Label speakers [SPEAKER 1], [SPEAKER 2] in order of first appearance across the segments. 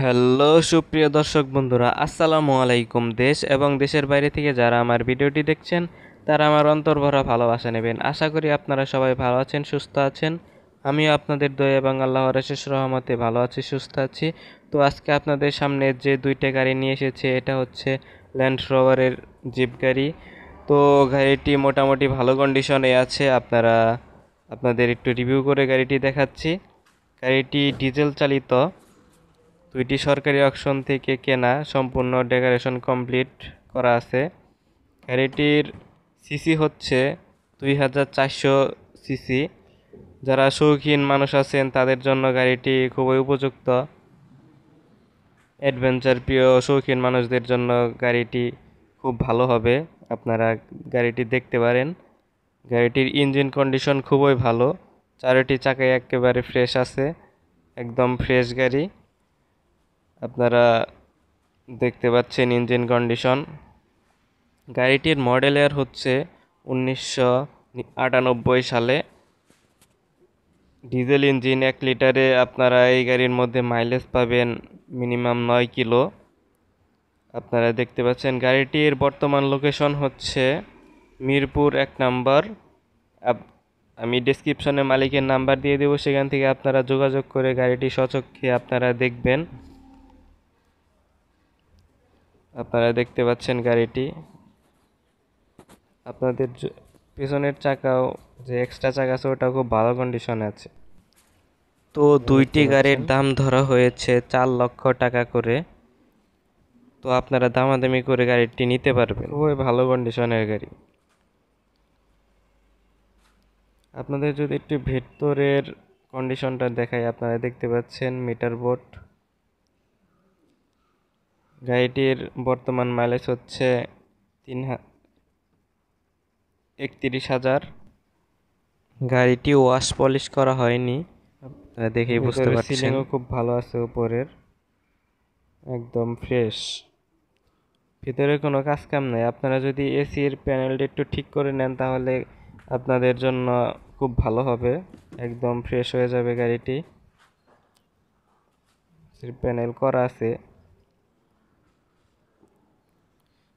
[SPEAKER 1] Hello, সুপ্রিয় দর্শক বন্ধুরা, আসসালামু আলাইকুম। দেশ এবং দেশের বাইরে থেকে যারা আমার ভিডিওটি দেখছেন, তারা আমার অন্তর্ভরা ভালোবাসা নেবেন। আশা করি আপনারা সবাই ভালো আছেন, সুস্থ আছেন। আমিও আপনাদের দয়া এবং আল্লাহর শেষ রহমতে ভালো আছি, সুস্থ আছি। তো আজকে আপনাদের সামনে যে দুইটা গাড়ি নিয়ে এসেছে, এটা হচ্ছে ল্যান্ড রোভারের জিপ গাড়ি। তো গাড়িটি মোটামুটি ভালো কন্ডিশনে আছে, আপনারা, আপনাদের একটু রিভিউ করে গাড়িটি দেখাচ্ছি। গাড়িটি ডিজেল চালিত। দুইটি সরকারি অকশন থেকে কেনা সম্পূর্ণ ডেকোরেশন কমপ্লিট করা আছে। গাড়িটির সিসি হচ্ছে দুই হাজার চারশো সিসি যারা শৌখিন মানুষ আছেন, তাদের জন্য গাড়িটি খুবই উপযুক্ত। অ্যাডভেঞ্চার প্রিয় শৌখিন মানুষদের জন্য গাড়িটি খুব ভালো হবে। আপনারা গাড়িটি দেখতে পারেন। গাড়িটির ইঞ্জিন কন্ডিশন খুবই ভালো। চারটি চাকায় একেবারে ফ্রেশ আছে। একদম ফ্রেশ গাড়ি। আপনারা দেখতে পাচ্ছেন ইঞ্জিন কন্ডিশন গাড়িটির মডেলের হচ্ছে উনিশশো আটানব্বই সালে। ডিজেল ইঞ্জিন এক লিটারে আপনারা এই গাড়ির মধ্যে মাইলেজ পাবেন মিনিমাম নয় কিলো। আপনারা দেখতে পাচ্ছেন গাড়িটির বর্তমান লোকেশন হচ্ছে মিরপুর এক নাম্বার। আমি ডিসক্রিপশনে মালিকের নাম্বার দিয়ে দেবো, সেখান থেকে আপনারা যোগাযোগ করে গাড়িটি সচক্ষে আপনারা দেখবেন। আপনারা দেখতে পাচ্ছেন গাড়িটি। আপনাদের পেছনের চাকাও যে এক্সট্রা চাকা আছে ওটা খুব ভালো কন্ডিশনে আছে। তো দুইটি গাড়ির দাম ধরা হয়েছে চার লক্ষ টাকা করে। তো আপনারা দামাদামি করে গাড়িটি নিতে পারবেন। খুবই ভালো কন্ডিশনের গাড়ি। আপনাদের যদি একটু ভেতরের কন্ডিশনটা দেখাই আপনারা দেখতে পাচ্ছেন মিটার বোর্ড গাড়িটির বর্তমান মাইলেজ হচ্ছে তিন একত্রিশ হাজার। গাড়িটি ওয়াশ পলিশ করা হয়নি দেখেই বুঝতে পারছেন। সিলিংও খুব ভালো আছে উপরের একদম ফ্রেশ ভিতরে কোনো কাজ কাম নাই। আপনারা যদি এসির প্যানেলটা একটু ঠিক করে নেন তাহলে আপনাদের জন্য খুব ভালো হবে। একদম ফ্রেশ হয়ে যাবে গাড়িটি। প্যানেল করা আছে।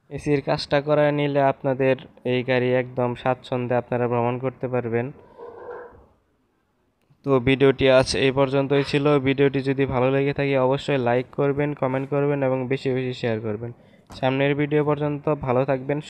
[SPEAKER 1] এসির কাজটা করায় নিলে আপনাদের এই গাড়ি একদম স্বাচ্ছন্দ্যে আপনারা ভ্রমণ করতে পারবেন। তো ভিডিওটি আজ এই পর্যন্তই ছিল। ভিডিওটি যদি ভালো লেগে থাকে অবশ্যই লাইক করবেন কমেন্ট করবেন এবং বেশি বেশি শেয়ার করবেন। সামনের ভিডিও পর্যন্ত ভালো থাকবেন